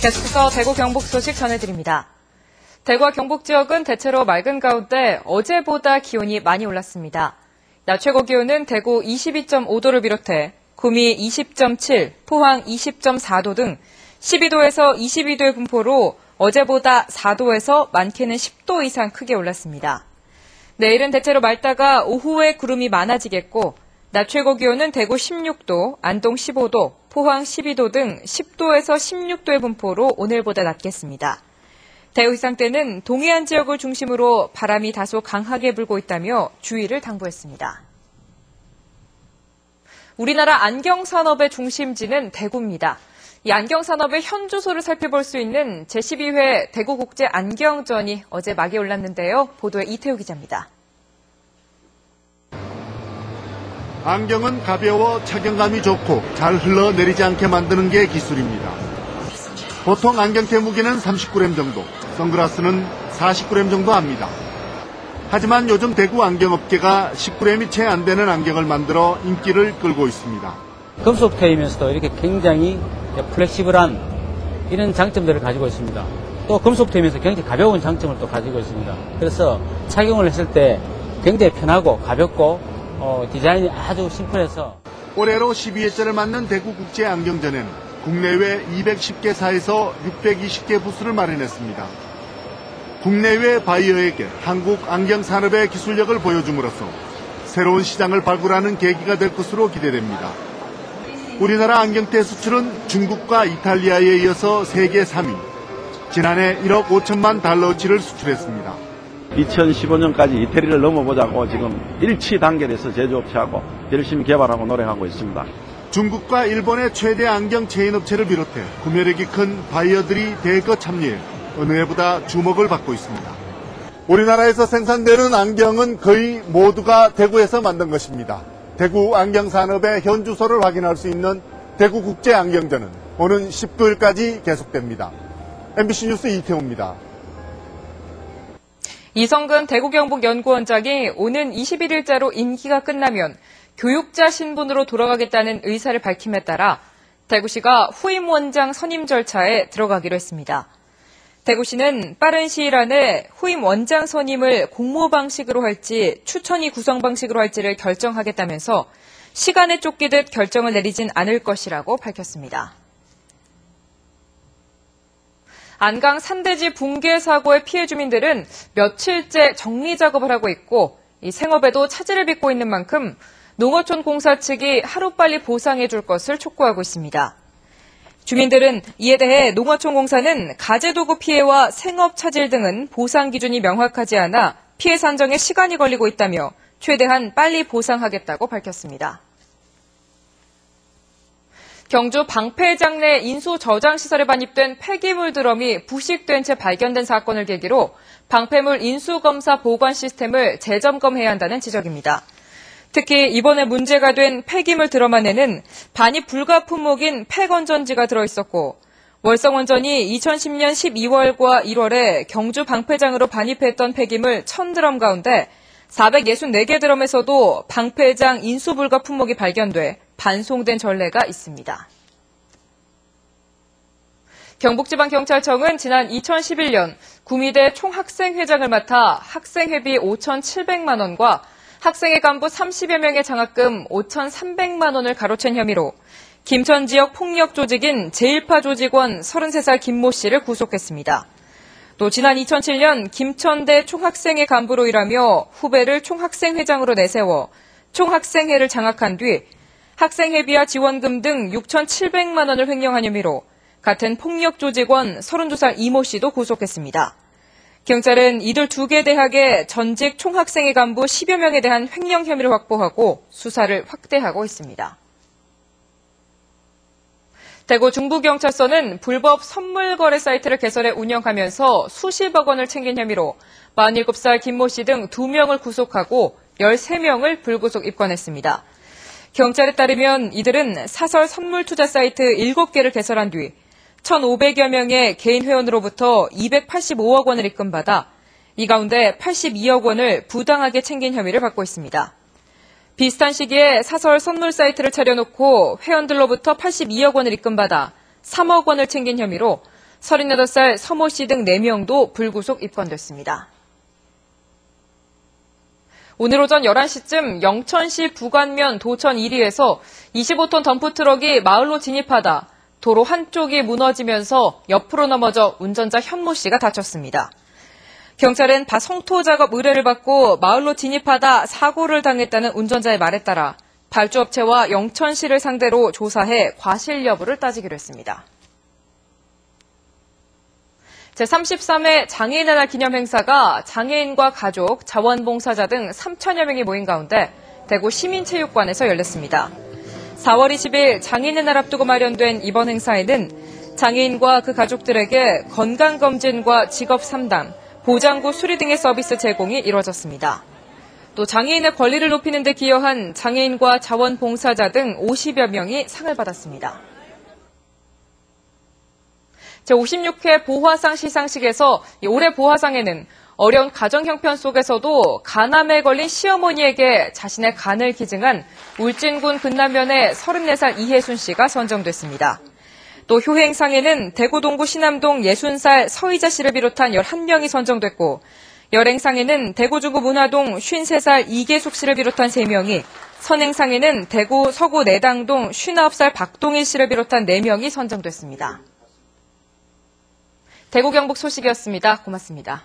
계속해서 대구 경북 소식 전해드립니다. 대구와 경북 지역은 대체로 맑은 가운데 어제보다 기온이 많이 올랐습니다. 낮 최고 기온은 대구 22.5도를 비롯해 구미 20.7, 포항 20.4도 등 12도에서 22도의 분포로 어제보다 4도에서 많게는 10도 이상 크게 올랐습니다. 내일은 대체로 맑다가 오후에 구름이 많아지겠고 낮 최고 기온은 대구 16도, 안동 15도, 포항 12도 등 10도에서 16도의 분포로 오늘보다 낮겠습니다. 대우이상 때는 동해안 지역을 중심으로 바람이 다소 강하게 불고 있다며 주의를 당부했습니다. 우리나라 안경 산업의 중심지는 대구입니다. 이 안경 산업의 현주소를 살펴볼 수 있는 제12회 대구국제 안경전이 어제 막이 올랐는데요. 보도에 이태우 기자입니다. 안경은 가벼워 착용감이 좋고 잘 흘러내리지 않게 만드는 게 기술입니다. 보통 안경테 무게는 30g 정도, 선글라스는 40g 정도 합니다. 하지만 요즘 대구 안경업계가 10g이 채 안 되는 안경을 만들어 인기를 끌고 있습니다. 금속 테이면서도 이렇게 굉장히 플렉시블한 이런 장점들을 가지고 있습니다. 또 금속 테이면서 굉장히 가벼운 장점을 또 가지고 있습니다. 그래서 착용을 했을 때 굉장히 편하고 가볍고 어, 디자인이 아주 심플해서 올해로 12회째를 맞는 대구국제 안경전에는 국내외 210개사에서 620개 부스를 마련했습니다. 국내외 바이어에게 한국 안경 산업의 기술력을 보여줌으로써 새로운 시장을 발굴하는 계기가 될 것으로 기대됩니다. 우리나라 안경테 수출은 중국과 이탈리아에 이어서 세계 3위, 지난해 1억 5천만 달러치를 수출했습니다. 2015년까지 이태리를 넘어보자고 지금 일치 단계에서 제조업체하고 열심히 개발하고 노력하고 있습니다. 중국과 일본의 최대 안경 체인 업체를 비롯해 구매력이 큰 바이어들이 대거 참여해 어느 해보다 주목을 받고 있습니다. 우리나라에서 생산되는 안경은 거의 모두가 대구에서 만든 것입니다. 대구 안경 산업의 현 주소를 확인할 수 있는 대구 국제 안경전은 오는 19일까지 계속됩니다. MBC 뉴스 이태호입니다. 이성근 대구경북연구원장이 오는 21일자로 임기가 끝나면 교육자 신분으로 돌아가겠다는 의사를 밝힘에 따라 대구시가 후임 원장 선임 절차에 들어가기로 했습니다. 대구시는 빠른 시일 안에 후임 원장 선임을 공모 방식으로 할지 추천위 구성 방식으로 할지를 결정하겠다면서 시간에 쫓기듯 결정을 내리진 않을 것이라고 밝혔습니다. 안강 산대지 붕괴 사고의 피해 주민들은 며칠째 정리 작업을 하고 있고 이 생업에도 차질을 빚고 있는 만큼 농어촌 공사 측이 하루빨리 보상해 줄 것을 촉구하고 있습니다. 주민들은 이에 대해 농어촌 공사는 가재도구 피해와 생업 차질 등은 보상 기준이 명확하지 않아 피해 산정에 시간이 걸리고 있다며 최대한 빨리 보상하겠다고 밝혔습니다. 경주 방패장 내 인수 저장 시설에 반입된 폐기물 드럼이 부식된 채 발견된 사건을 계기로 방패물 인수 검사 보관 시스템을 재점검해야 한다는 지적입니다. 특히 이번에 문제가 된 폐기물 드럼 안에는 반입 불가 품목인 폐건전지가 들어있었고 월성원전이 2010년 12월과 1월에 경주 방패장으로 반입했던 폐기물 1000드럼 가운데 464개 드럼에서도 방패장 인수 불가 품목이 발견돼 반송된 전례가 있습니다. 경북지방경찰청은 지난 2011년 구미대 총학생회장을 맡아 학생회비 5,700만 원과 학생회 간부 30여 명의 장학금 5,300만 원을 가로챈 혐의로 김천 지역 폭력 조직인 제1파 조직원 33살 김모 씨를 구속했습니다. 또 지난 2007년 김천대 총학생회 간부로 일하며 후배를 총학생회장으로 내세워 총학생회를 장악한 뒤 학생회비와 지원금 등 6,700만 원을 횡령한 혐의로 같은 폭력 조직원 32살 이모 씨도 구속했습니다. 경찰은 이들 두 개 대학의 전직 총학생회 간부 10여 명에 대한 횡령 혐의를 확보하고 수사를 확대하고 있습니다. 대구 중부경찰서는 불법 선물 거래 사이트를 개설해 운영하면서 수십억 원을 챙긴 혐의로 47살 김모 씨 등 2명을 구속하고 13명을 불구속 입건했습니다. 경찰에 따르면 이들은 사설 선물 투자 사이트 7개를 개설한 뒤 1,500여 명의 개인 회원으로부터 285억 원을 입금받아 이 가운데 82억 원을 부당하게 챙긴 혐의를 받고 있습니다. 비슷한 시기에 사설 선물 사이트를 차려놓고 회원들로부터 82억 원을 입금받아 3억 원을 챙긴 혐의로 38살 서모 씨 등 4명도 불구속 입건됐습니다. 오늘 오전 11시쯤 영천시 부관면 도천 1리에서 25톤 덤프트럭이 마을로 진입하다 도로 한쪽이 무너지면서 옆으로 넘어져 운전자 현모 씨가 다쳤습니다. 경찰은 바성토 작업 의뢰를 받고 마을로 진입하다 사고를 당했다는 운전자의 말에 따라 발주업체와 영천시를 상대로 조사해 과실 여부를 따지기로 했습니다. 제33회 장애인의 날 기념 행사가 장애인과 가족, 자원봉사자 등 3천여 명이 모인 가운데 대구 시민체육관에서 열렸습니다. 4월 20일 장애인의 날 앞두고 마련된 이번 행사에는 장애인과 그 가족들에게 건강검진과 직업 상담, 보장구 수리 등의 서비스 제공이 이루어졌습니다. 또 장애인의 권리를 높이는 데 기여한 장애인과 자원봉사자 등 50여 명이 상을 받았습니다. 제56회 보화상 시상식에서 올해 보화상에는 어려운 가정 형편 속에서도 간암에 걸린 시어머니에게 자신의 간을 기증한 울진군 근남면의 34살 이혜순 씨가 선정됐습니다. 또 효행상에는 대구 동구 신암동 60살 서희자 씨를 비롯한 11명이 선정됐고 열행상에는 대구 중구 문화동 53살 이계숙 씨를 비롯한 3명이 선행상에는 대구 서구 내당동 59살 박동일 씨를 비롯한 4명이 선정됐습니다. 대구 경북 소식이었습니다. 고맙습니다.